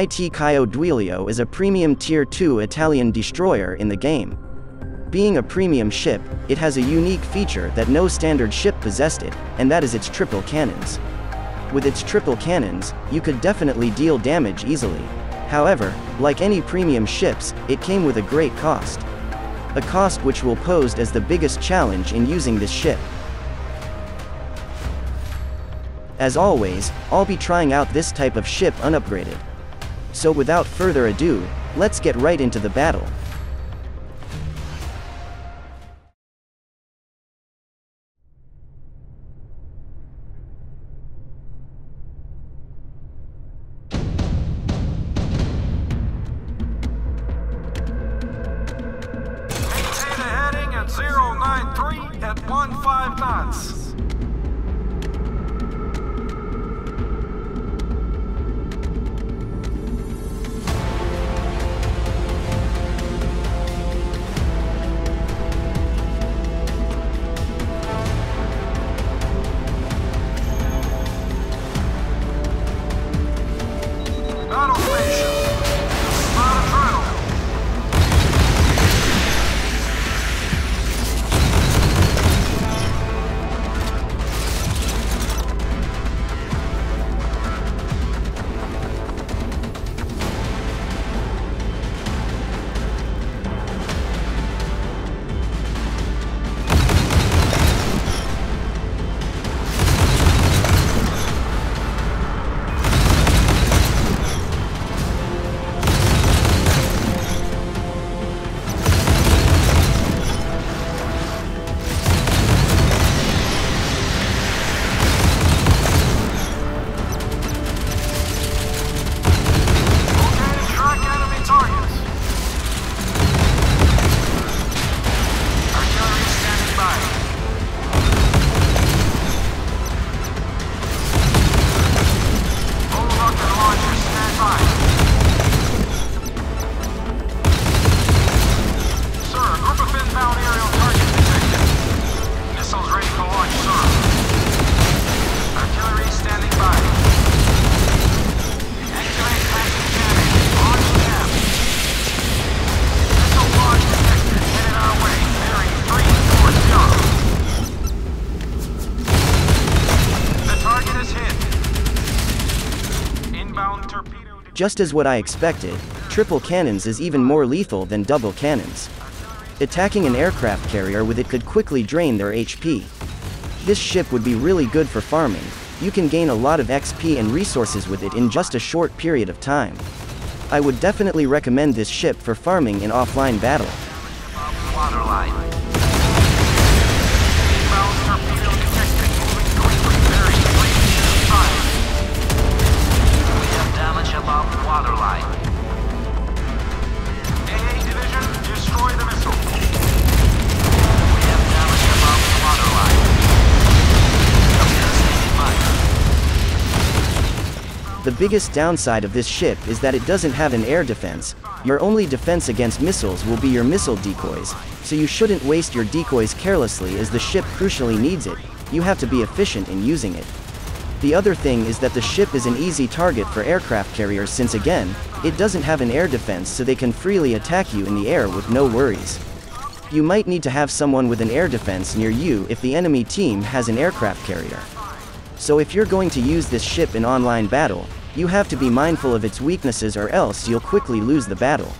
IT Caio Duilio is a premium Tier 2 Italian destroyer in the game. Being a premium ship, it has a unique feature that no standard ship possessed it, and that is its triple cannons. With its triple cannons, you could definitely deal damage easily. However, like any premium ships, it came with a great cost. A cost which will pose as the biggest challenge in using this ship. As always, I'll be trying out this type of ship unupgraded. So without further ado, let's get right into the battle. Maintain a heading at 093 at 15 knots. Just as what I expected, triple cannons is even more lethal than double cannons. Attacking an aircraft carrier with it could quickly drain their HP. This ship would be really good for farming, you can gain a lot of XP and resources with it in just a short period of time. I would definitely recommend this ship for farming in offline battle. The biggest downside of this ship is that it doesn't have an air defense. Your only defense against missiles will be your missile decoys, so you shouldn't waste your decoys carelessly as the ship crucially needs it. You have to be efficient in using it. The other thing is that the ship is an easy target for aircraft carriers since again, it doesn't have an air defense so they can freely attack you in the air with no worries. You might need to have someone with an air defense near you if the enemy team has an aircraft carrier. So if you're going to use this ship in online battle, you have to be mindful of its weaknesses or else you'll quickly lose the battle.